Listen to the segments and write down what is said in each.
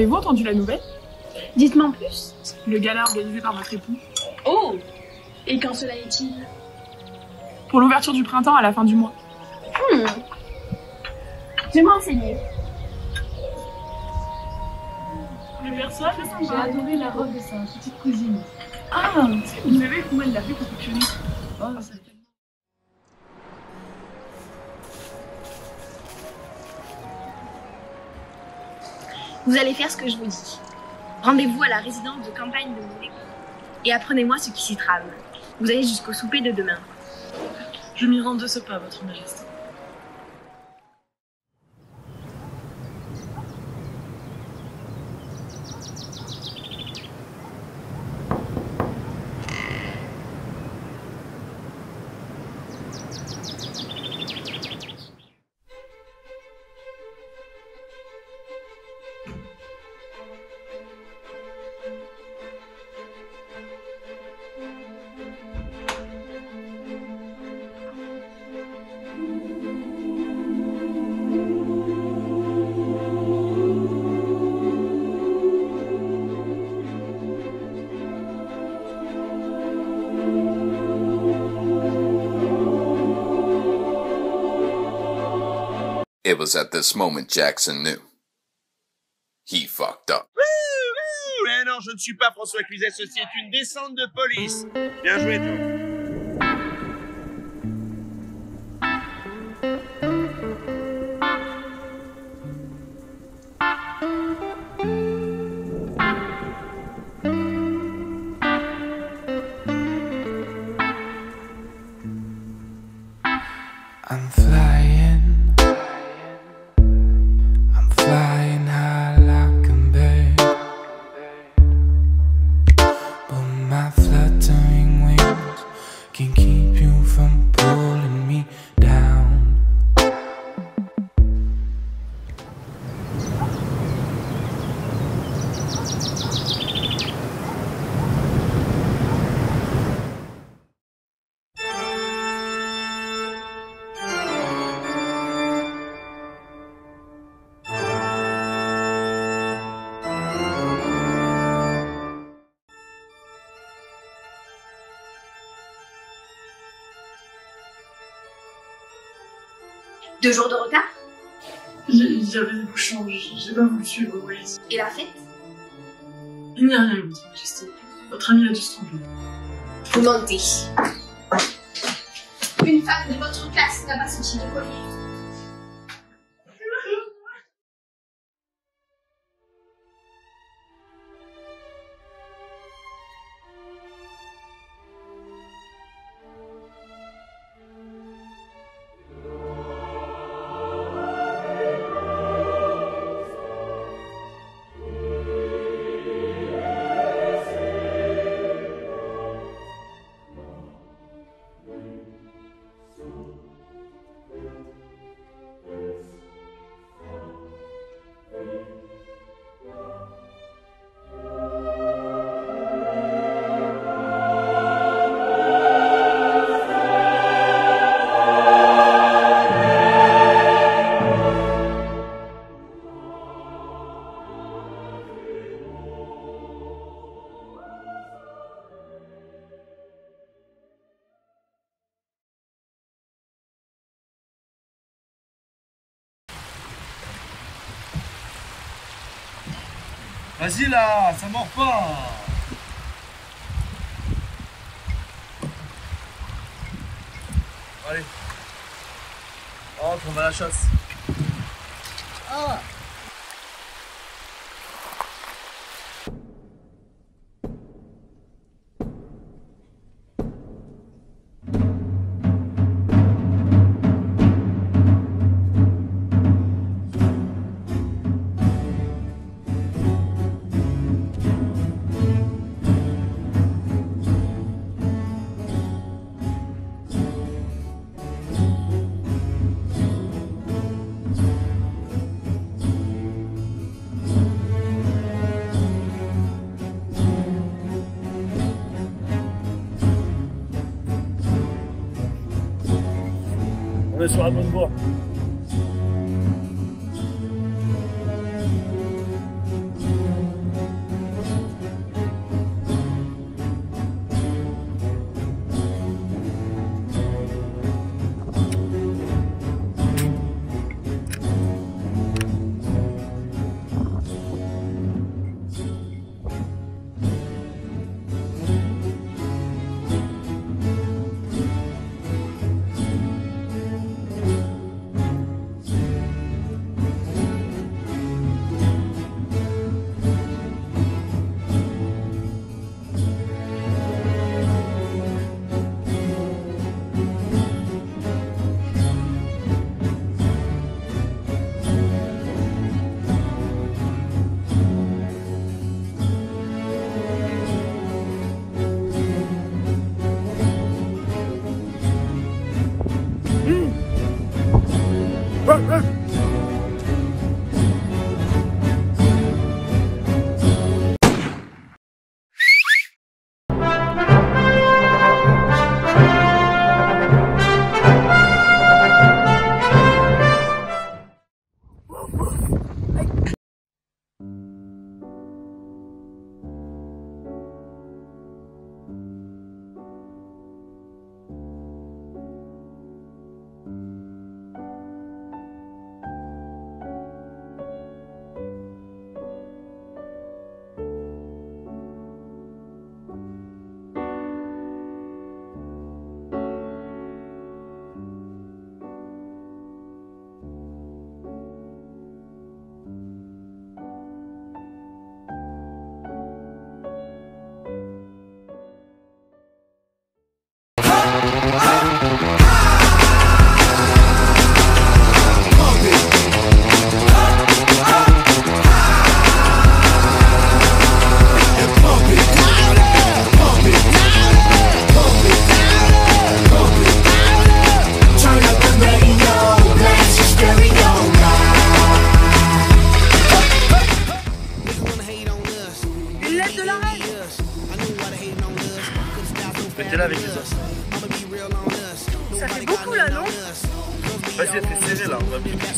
Avez-vous entendu la nouvelle? Dites-moi en plus. Le gala organisé par votre époux Oh Et quand cela est-il? Pour l'ouverture du printemps à la fin du mois. Hmm. Je vais m'enseigner. Le personnage est J'ai adoré la robe de sa petite cousine. Ah, vous savez comment elle l'a fait confectionner Oh, Vous allez faire ce que je vous dis. Rendez-vous à la résidence de campagne de époux. Et apprenez-moi ce qui s'y trame. Vous allez jusqu'au souper de demain. Je m'y rends de ce pas, votre majesté. It was at this moment Jackson knew. He fucked up. Mais non, je ne suis pas François Cluzet, ceci est une descente de police. Bien joué, Joe. Deux jours de retard J'ai- J'avais des bouchons, j'ai pas voulu suivre Wallis. Et la fête Il n'y a rien, votre majesté. Votre ami a dû se tromper. Vous mentez. Une femme de votre classe n'a pas type de collier. Vas-y là, ça mord pas. Allez. Rentre, on va à la chasse. On est sur la.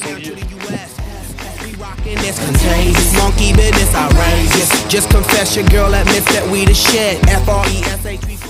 Bien qu'ils rockin' this contagious. Monkey business outrageous. Just confess your girl admits that we the shit. F R E S H.